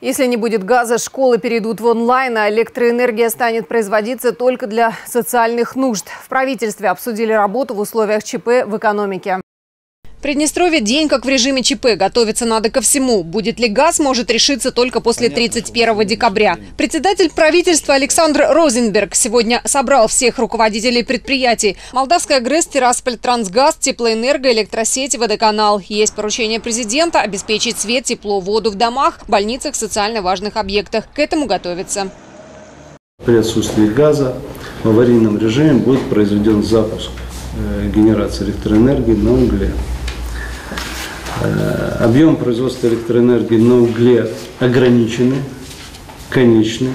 Если не будет газа, школы перейдут в онлайн, а электроэнергия станет производиться только для социальных нужд. В правительстве обсудили работу в условиях ЧП в экономике. В Приднестровье день как в режиме ЧП. Готовиться надо ко всему. Будет ли газ, может решиться только после 31 декабря. Председатель правительства Александр Розенберг сегодня собрал всех руководителей предприятий. Молдавская ГРЭС, Тирасполь, Трансгаз, Теплоэнерго, Электросети, Водоканал. Есть поручение президента обеспечить свет, тепло, воду в домах, больницах, социально важных объектах. К этому готовится. При отсутствии газа в аварийном режиме будет произведен запуск э, генерации электроэнергии на угле. Э, объем производства электроэнергии на угле ограниченный, конечный.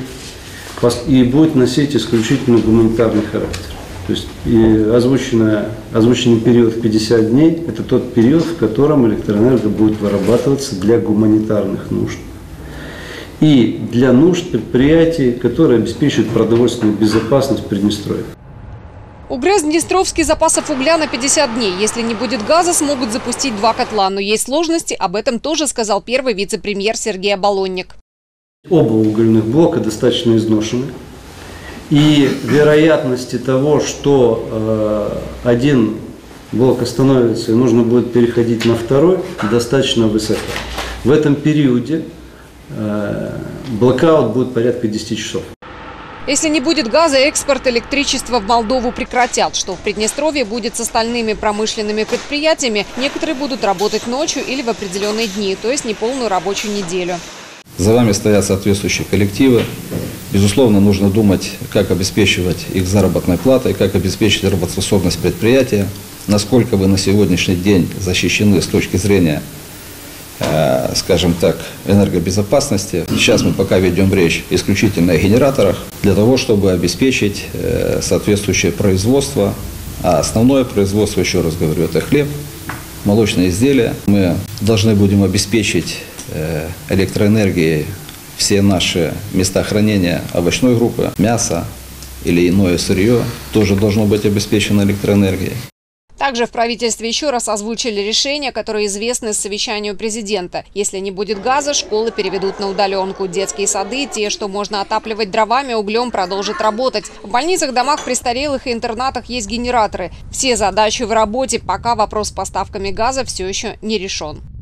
И будет носить исключительно гуманитарный характер. То есть и озвученный, период в 50 дней – это тот период, в котором электроэнергия будет вырабатываться для гуманитарных нужд. И для нужд предприятий, которые обеспечивают продовольственную безопасность в Приднестровье. У ГРЭС Днестровский запасов угля на 50 дней. Если не будет газа, смогут запустить два котла. Но есть сложности, об этом тоже сказал первый вице-премьер Сергей Оболонник. Оба угольных блока достаточно изношены. И вероятности того, что э, один блок остановится и нужно будет переходить на второй, достаточно высока. В этом периоде э, блокаут будет порядка 10 часов. Если не будет газа, экспорт электричества в Молдову прекратят. Что в Приднестровье будет с остальными промышленными предприятиями, некоторые будут работать ночью или в определенные дни, то есть неполную рабочую неделю. За вами стоят соответствующие коллективы. Безусловно, нужно думать, как обеспечивать их заработной платой, как обеспечить работоспособность предприятия, насколько вы на сегодняшний день защищены с точки зрения скажем так, энергобезопасности. Сейчас мы пока ведем речь исключительно о генераторах, для того, чтобы обеспечить э, соответствующее производство. А основное производство, еще раз говорю, это хлеб, молочные изделия. Мы должны будем обеспечить э, электроэнергией все наши места хранения овощной группы, мясо или иное сырье тоже должно быть обеспечено электроэнергией. Также в правительстве еще раз озвучили решения, которые известны с совещанию президента. Если не будет газа, школы переведут на удаленку. Детские сады, те, что можно отапливать дровами, углем, продолжат работать. В больницах, домах престарелых и интернатах есть генераторы. Все задачи в работе, пока вопрос с поставками газа все еще не решен.